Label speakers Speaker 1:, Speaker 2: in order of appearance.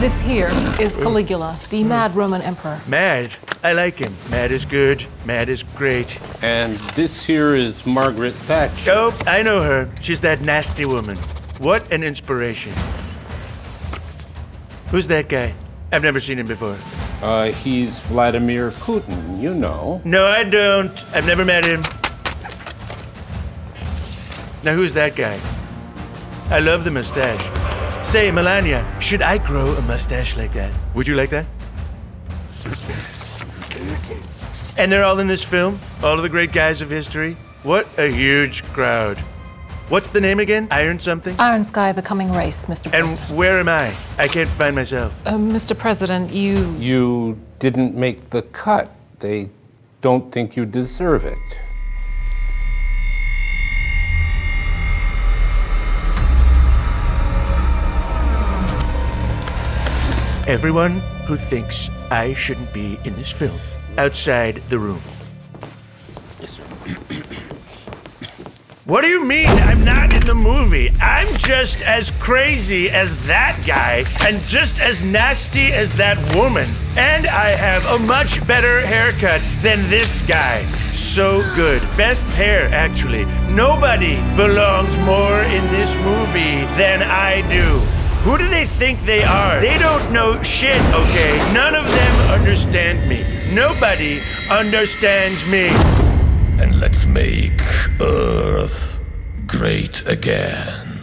Speaker 1: This here is Caligula, the mad Roman emperor.
Speaker 2: Mad. I like him. Mad is good. Mad is great.
Speaker 3: And this here is Margaret Thatcher.
Speaker 2: Oh, I know her. She's that nasty woman. What an inspiration. Who's that guy? I've never seen him before.
Speaker 3: Uh, he's Vladimir Putin, you know.
Speaker 2: No, I don't. I've never met him. Now, who's that guy? I love the mustache. Say, Melania, should I grow a mustache like that? Would you like that? And they're all in this film? All of the great guys of history? What a huge crowd. What's the name again? Iron something?
Speaker 1: Iron Sky, the coming race, Mr.
Speaker 2: And
Speaker 1: President.
Speaker 2: where am I? I can't find myself.
Speaker 1: Uh, Mr. President, you.
Speaker 3: You didn't make the cut. They don't think you deserve it.
Speaker 2: Everyone who thinks I shouldn't be in this film, outside the room.
Speaker 3: Yes, sir.
Speaker 2: What do you mean I'm not in the movie? I'm just as crazy as that guy and just as nasty as that woman. And I have a much better haircut than this guy. So good. Best hair, actually. Nobody belongs more in this movie than I do. Who do they think they are? They don't know shit, okay? None of them understand me. Nobody understands me.
Speaker 4: and let's make Earth great again.